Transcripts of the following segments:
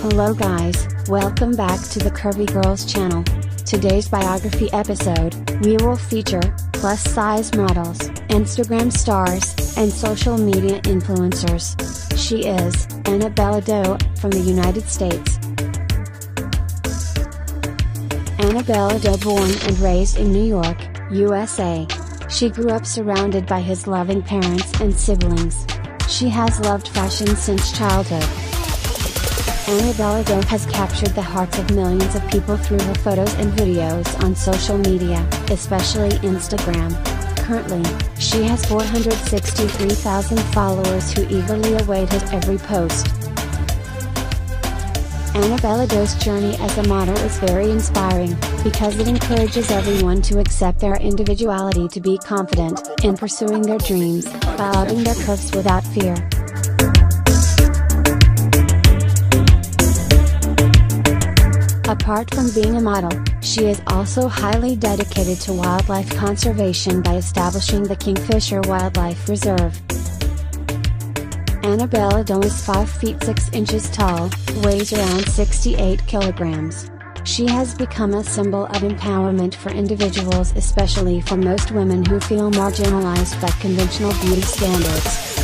Hello guys, welcome back to the Curvy Girls channel. Today's biography episode, we will feature plus size models, Instagram stars, and social media influencers. She is Annabella Doe from the United States. Annabella Doe born and raised in New York, USA. She grew up surrounded by his loving parents and siblings. She has loved fashion since childhood. Annabella Doe has captured the hearts of millions of people through her photos and videos on social media, especially Instagram. Currently, she has 463,000 followers who eagerly await his every post. Annabella Doe's journey as a model is very inspiring, because it encourages everyone to accept their individuality to be confident in pursuing their dreams, while outing their curves without fear. Apart from being a model, she is also highly dedicated to wildlife conservation by establishing the Kingfisher Wildlife Reserve. Annabella Doe is 5 feet 6 inches tall, weighs around 68 kilograms. She has become a symbol of empowerment for individuals especially for most women who feel marginalized by conventional beauty standards.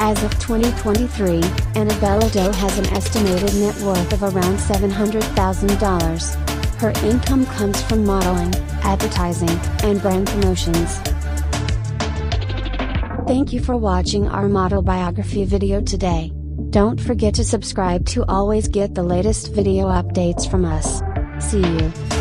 As of 2023, Annabella Doe has an estimated net worth of around $700,000. Her income comes from modeling, advertising, and brand promotions. Thank you for watching our model biography video today. Don't forget to subscribe to always get the latest video updates from us. See you.